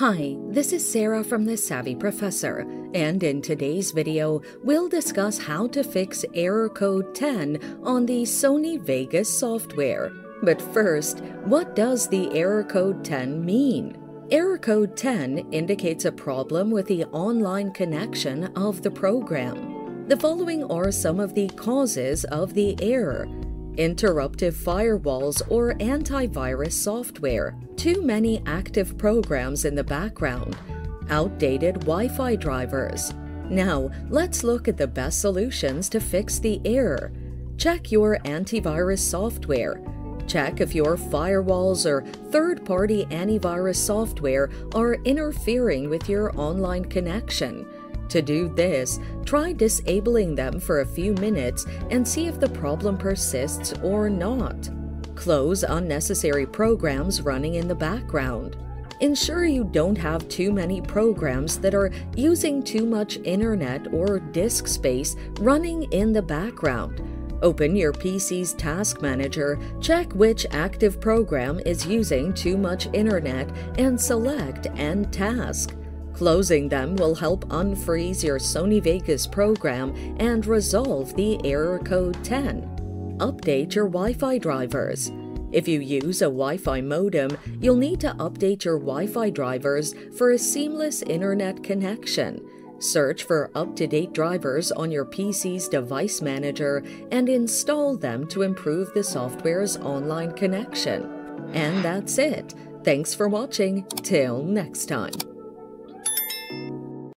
Hi, this is Sarah from The Savvy Professor, and in today's video, we'll discuss how to fix error code 10 on the Sony Vegas software. But first, what does the error code 10 mean? Error code 10 indicates a problem with the online connection of the program. The following are some of the causes of the error interruptive firewalls, or antivirus software, too many active programs in the background, outdated Wi Fi drivers. Now, let's look at the best solutions to fix the error. Check your antivirus software. Check if your firewalls or third party antivirus software are interfering with your online connection. To do this, try disabling them for a few minutes and see if the problem persists or not. Close unnecessary programs running in the background. Ensure you don't have too many programs that are using too much internet or disk space running in the background. Open your PC's Task Manager, check which active program is using too much internet, and select End Task. Closing them will help unfreeze your Sony Vegas program and resolve the error code 10. Update your Wi Fi drivers. If you use a Wi Fi modem, you'll need to update your Wi Fi drivers for a seamless internet connection. Search for up to date drivers on your PC's device manager and install them to improve the software's online connection. And that's it. Thanks for watching. Till next time.